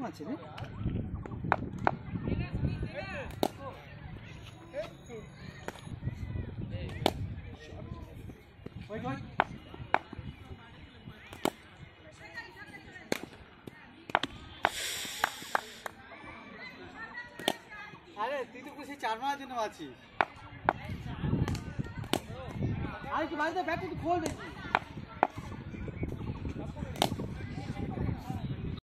কিরকম আছে রে Wait, wait. আরে তুই তো সেই চার মাসের জন্য আছিস আরে তুই বাড়িতে ব্যাগটা একটু খোল দেখি